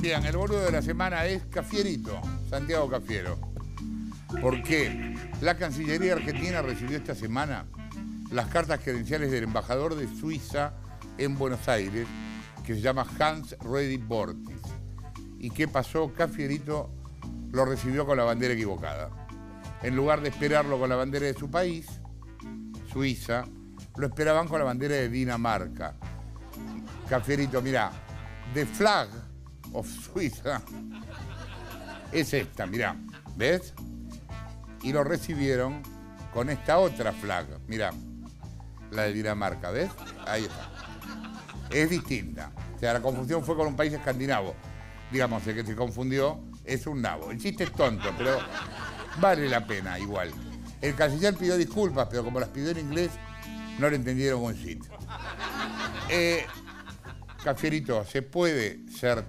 Bien, el boludo de la semana es Cafierito, Santiago Cafiero. ¿Por qué? La Cancillería Argentina recibió esta semana las cartas credenciales del embajador de Suiza en Buenos Aires, que se llama Hans Reddy Bortis. ¿Y qué pasó? Cafierito lo recibió con la bandera equivocada. En lugar de esperarlo con la bandera de su país, Suiza, lo esperaban con la bandera de Dinamarca. Cafierito, mira, the flag of Suiza es esta, mira, ¿ves? Y lo recibieron con esta otra flag, mira, la de Dinamarca, ¿ves? Ahí está. Es distinta. O sea, la confusión fue con un país escandinavo. Digamos, el que se confundió es un nabo. El chiste es tonto, pero vale la pena igual. El canciller pidió disculpas, pero como las pidió en inglés, no le entendieron un shit. Eh, Cafierito, se puede ser